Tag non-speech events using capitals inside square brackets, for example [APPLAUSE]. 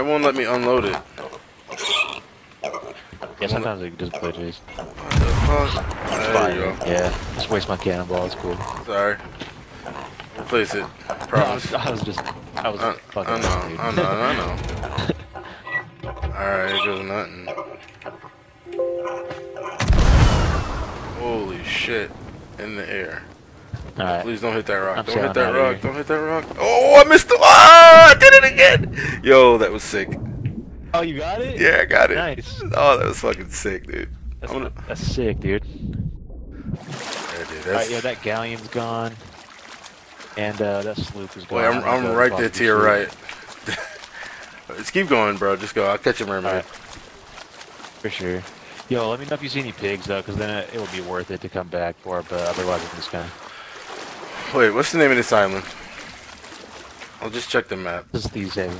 it won't let me unload it. Yeah, sometimes it just glitches. What the fuck? There you go. Yeah, just waste my cannonball. It's cool. Sorry. Replace it. I was, Promise. [LAUGHS] I was just, I was I, fucking. I know, dude. I know, I know. [LAUGHS] Alright, here goes nothing. Holy shit. In the air. Alright. Please don't hit that rock. I'm don't hit that rock. Don't hit that rock. Oh, I missed the. Ah, I did it again. Yo, that was sick. Oh, you got it? Yeah, I got it. Nice. Oh, that was fucking sick, dude. That's, gonna- that's sick, dude. Yeah, dude, Alright, yeah, that galleon's gone. And uh, that sloop is gone. Wait, I'm, I'm right there to your right. [LAUGHS] Let's keep going, bro. Just go. I'll catch a mermaid. Alright. For sure. Yo, let me know if you see any pigs, though, because then it, it would be worth it to come back for, but otherwise I'm just gonna... Wait, what's the name of this island? I'll just check the map. This is these, uh,